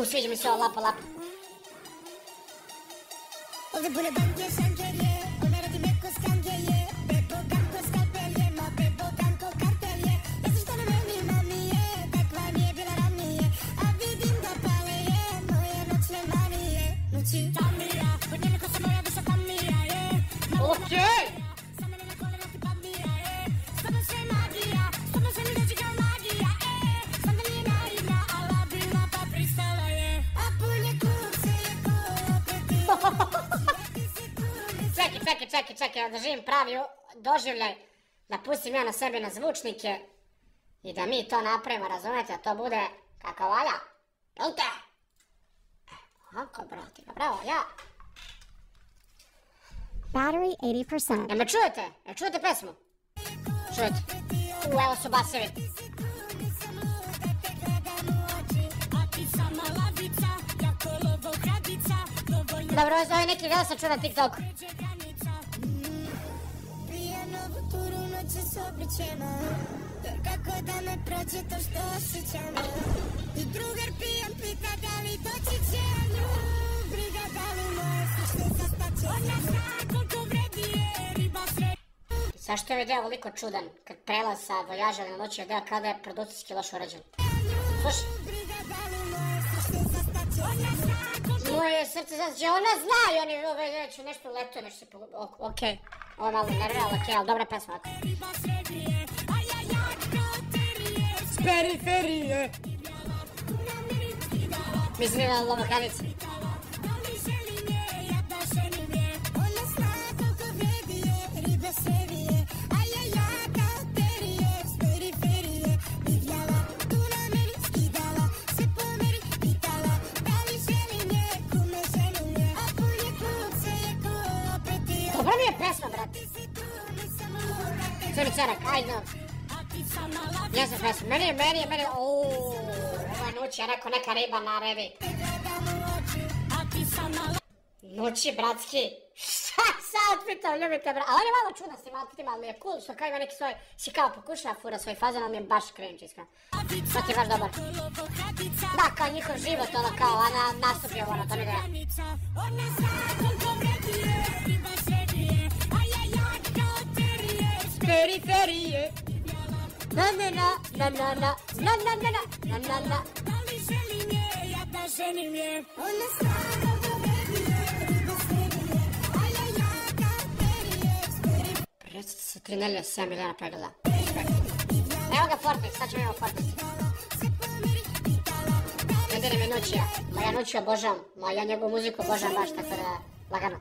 Usłyszmy się o lap lap. Ozy bóle będzie sangerie, ona radzi mekko skangerie. Čekaj, čekaj, čekaj, da živim pravi doživljaj. Da pustim ja na sebe na zvučnike i da mi to napravimo, razumete, da to bude kako valja. Pelte! Ako, brate, bravo, ja. Battery 80%. Jel me čujete? Jel čujete pesmu? Čujete? U, evo su basevi. Dobro, ovo je neki video sam čuo na TikToku. Noći se obrićemo Jer kako da ne prođe to što osjećamo I drugar pijan pita da li doći će nju. Briga da li moje srce zastaće Ona zna koliko vredi je riba sre Zašto je ovaj deo ovoliko čudan? Kad prelaz sa vojaža na noći je deo kada je produkcijski loš urađen. Slušaj, moje srce zastaće Ona zna i oni neću nešto leto, nešto se Okej, ovo malo nervira, ali okej, ali dobra pesma. ovako. riba sredi je A ja mi cerak, ajde. Ja sam pesma, meni je, meni je, meni je, ovo je nuć, je rekao neka riba na revi. Nući, bratski. Šta sa outfitom, ljubite, bra. A on je malo čudan s tim outfitima, ali mi je cool što kao ima neki svoj, si kao pokušava fura svoj fazon, ali mi je baš cringe, iskreno. Ti je baš dobar. Da, kao njihov život, ono kao, ona nastupi ovo, ono, to mi da. granica terije Periferije. Na na na, na na na, na na na na, na na na. Da li želim je, ja da ženim je Ona zna koliko vredi je, riba sredi je A ja jak kao terije Recite se tri nelje, 7 miliona pregleda. Evo ga Fortnite, sad ćemo imamo Fortnite. Ne dirim je Nućija, ma ja Nućija obožavam, ma ja njegovu muziku obožavam baš, tako da, lagano.